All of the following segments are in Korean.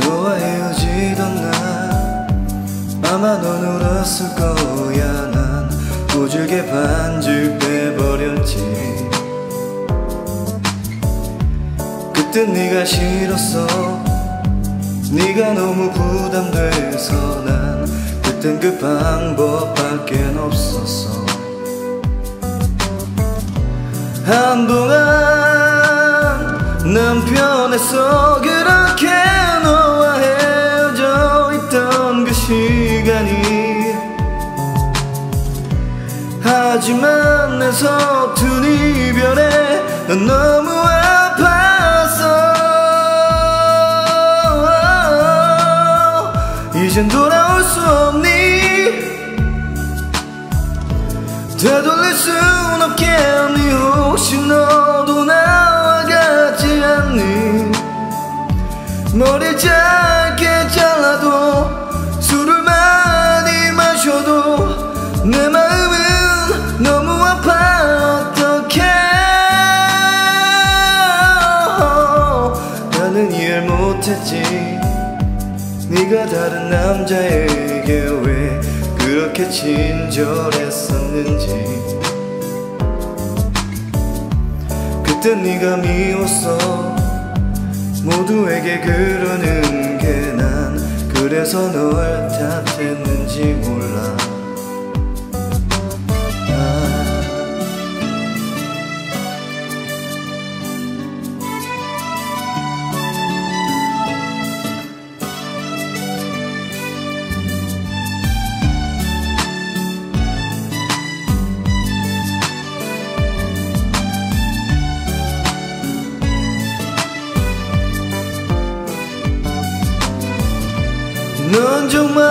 너와 헤어지던 날. 아마 넌 울었을 거야. 난 고질게 반쯤 빼버렸지. 그땐 네가 싫었어. 네가 너무 부담돼서 난 그땐 그 방법밖에 없었어. 한동안 난 편했어 하지만 내 서툰 이별에 넌 너무 아팠어. 이젠 돌아올 수 없니? 되돌릴 순 없겠니 혹시 너도 나와 같지 않니? 머리 짧게 잘 이해를 못했지. 네가 다른 남자에게 왜 그렇게 친절했었는지. 그땐 네가 미웠어. 모두에게 그러는 게 난 그래서 널 탓했는지 몰라 넌 정말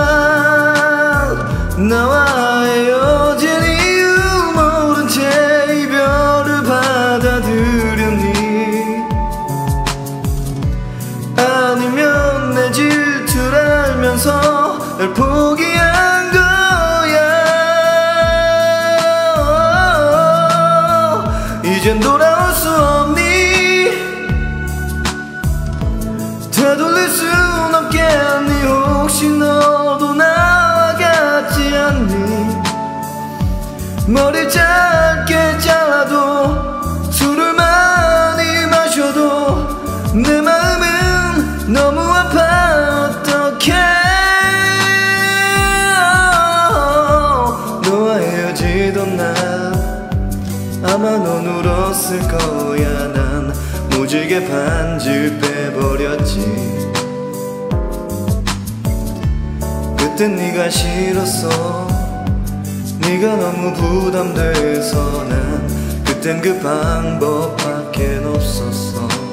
나와 헤어진 이유 모른 채 이별을 받아들였니? 아니면 내 질투를 알면서 날 포기한 거야? 이젠 돌아올 수 없니? 되돌릴 순 없겠니 혹시 너도 나와 같지 않니? 머리 짧게 잘라도 술을 많이 마셔도 내 마음은 너무 아파 어떡해 너와 헤어지던 날. 아마 넌 울었을 거야. 난 무지개 반쯤 빼버렸지 그땐 네가 싫었어. 네가 너무 부담돼서 난 그땐 그 방법밖에 없었어